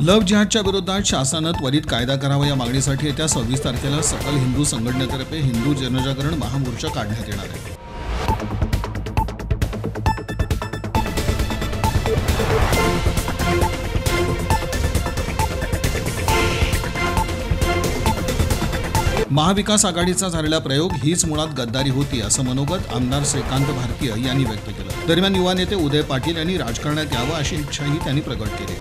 Love जिहादच्या विरोधात शासनानं त्वरित कायदा करावा या मागणीसाठी येत्या सव्वीस तारखेला सकल हिंदू संघटनेतर्फे हिंदू जनजागरण महामोर्चा काढण्यात येणार आहे. महाविकास आघाडीचा झालेला प्रयोग हीच मुळात गद्दारी होती असं मनोगत आमदार श्रीकांत भारतीय यांनी व्यक्त केलं. दरम्यान युवा नेते उदय पाटील यांनी राजकारणात यावं अशी इच्छाही त्यांनी प्रकट केली.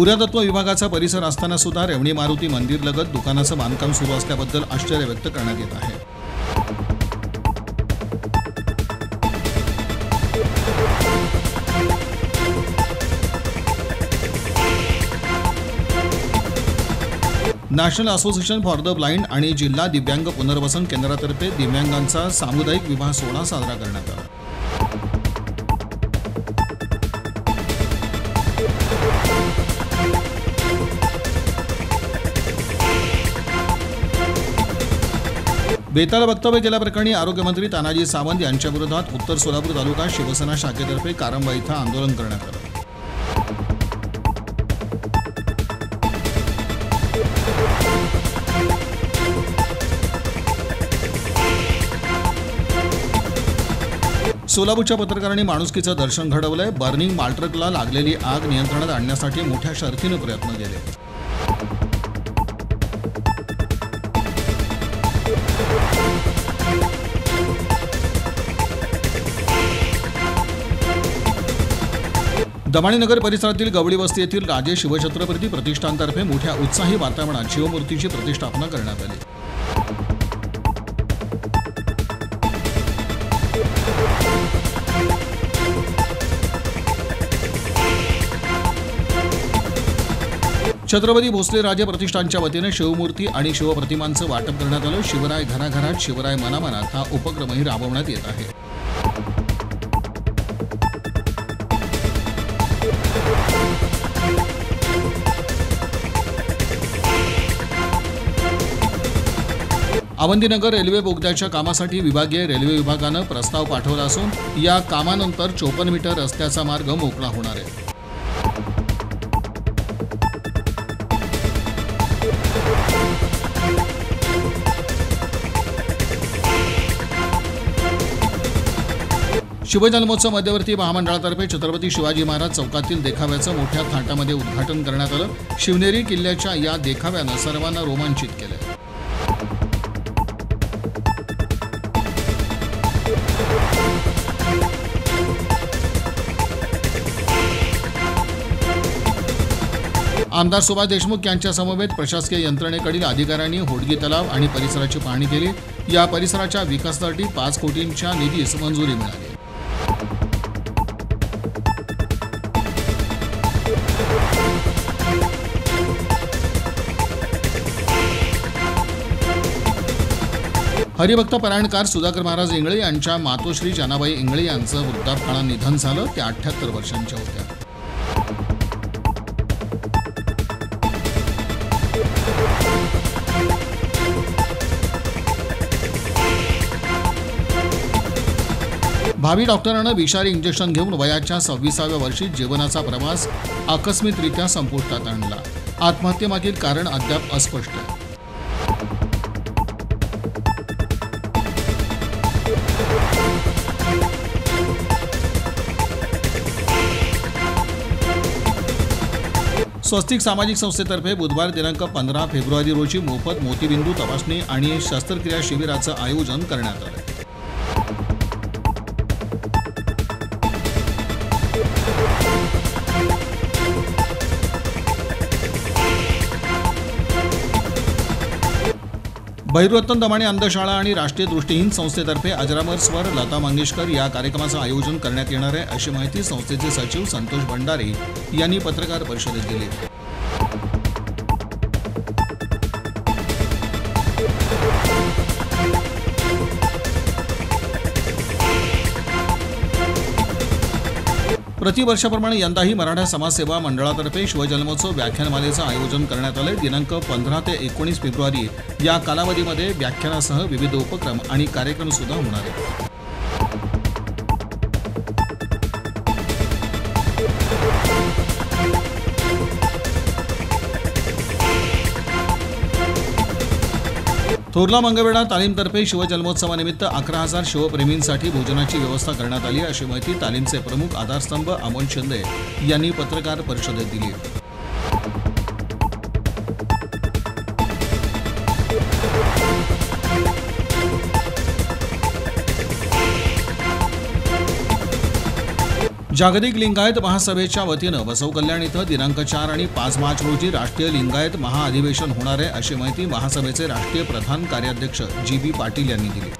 पुरातत्व विभागाचा परिसर असताना सुद्धा रेवणी मारुती मंदिर लगत दुकानाचं बांधकाम सुरू असल्याबद्दल आश्चर्य व्यक्त करण्यात येत आहे. National association for the blind आणि जिल्हा दिव्यांग पुनर्वसन केंद्रातर्फे दिव्यांगांचा सामुदायिक विवाह सोहळा साजरा करण्यात आला. बेताल वक्तव्य केल्याप्रकरणी आरोग्यमंत्री तानाजी सावंत यांच्या विरोधात उत्तर सोलापूर तालुका शिवसेना शाखेतर्फे कारंबा इथं आंदोलन करण्यात आलं. सोलापूरच्या पत्रकारांनी माणुसकीचं दर्शन घडवलंय. बर्निंग मालट्रकला लागलेली आग नियंत्रणात आणण्यासाठी मोठ्या शर्थीनं प्रयत्न केले. दमाणी नगर परिसरातील गवळी वस्ती येथील राजे शिवछत्रपती प्रतिष्ठानतर्फे मोठ्या उत्साही वातावरणात शिवमूर्तीची प्रतिष्ठापना करण्यात आली. छत्रपती भोसले राजे प्रतिष्ठानच्या वतीने शिवमूर्ती आणि शिवप्रतिमांचं वाटप करण्यात आलं. शिवराय घराघरात शिवराय मनामनात हा उपक्रमही राबवण्यात येत आहे. अवंतीनगर रेल्वे बोगद्याच्या कामासाठी विभागीय रेल्वे विभागानं प्रस्ताव पाठवला असून या कामानंतर चोपन्न मीटर रस्त्याचा मार्ग मोकळा होणार आहे. शिवजन्मोत्सव मध्यवर्ती महामंडळातर्फे छत्रपती शिवाजी महाराज चौकातील देखाव्याचं मोठ्या थाटामध्ये उद्घाटन करण्यात आलं. शिवनेरी किल्ल्याच्या या देखाव्यानं सर्वांना रोमांचित केलं. आमदार सुभाष देशमुख यांच्या समवेत प्रशासकीय यंत्रणेकडील अधिकाऱ्यांनी होडगी तलाव आणि परिसराची पाहणी केली. या परिसराच्या विकासासाठी पाच कोटींच्या निधीस मंजुरी मिळाली. हरिभक्त परायणकार सुधाकर महाराज इंगळे यांच्या मातोश्री जनाबाई इंगळे यांचं वृद्धापकाळात निधन झालं. त्या अठ्याहत्तर वर्षांच्या होत्या. भावी डॉक्टरांना विषारी इंजेक्शन घेऊन वयाच्या सव्वीसाव्या वर्षी जीवनाचा प्रवास आकस्मिकरित्या संपुष्टात आणला. आत्महत्येमागील कारण अद्याप अस्पष्ट. आहे स्वस्तिक सामाजिक संस्थेतर्फे बुधवार दिनांक पंधरा फेब्रुवारी रोजी मोफत मोतीबिंदू तपासणी आणि शस्त्रक्रिया शिबिराचं आयोजन करण्यात आलं. दमाणे अंधशाळा आणि राष्ट्रीय दृष्टीहीन संस्थेतर्फे अजरामर स्वर लता मंगेशकर या कार्यक्रमाचं आयोजन करण्यात येणार आहे अशी माहिती संस्थेचे सचिव संतोष भंडारे यांनी पत्रकार परिषदेत दिली. प्रतिवर्षाप्रमाणे यंदाही मराठा समाजसेवा मंडळातर्फे शिवजन्मोत्सव व्याख्यानमालेचं आयोजन करण्यात आलंय. दिनांक पंधरा ते एकोणीस फेब्रुवारी या कालावधीमध्ये व्याख्यानासह विविध उपक्रम आणि कार्यक्रम सुद्धा होणार आहेत. थोरला मंगवेढा तालीमतर्फे शिवजन्मोत्सवानिमित्त अकरा हजार शिवप्रेमींसाठी भोजनाची व्यवस्था करण्यात आली अशी माहिती तालीमचे प्रमुख आधारस्तंभ अमोल शिंदे यांनी पत्रकार परिषदेत दिली जागतिक लिंगायत महासभेच्या वतीनं बसव कल्याण इथं दिनांक चार आणि पाच मार्च रोजी राष्ट्रीय लिंगायत महाअधिवेशन होणार आहे अशी माहिती महासभेचे राष्ट्रीय प्रधान कार्याध्यक्ष जी बी पाटील यांनी दिली.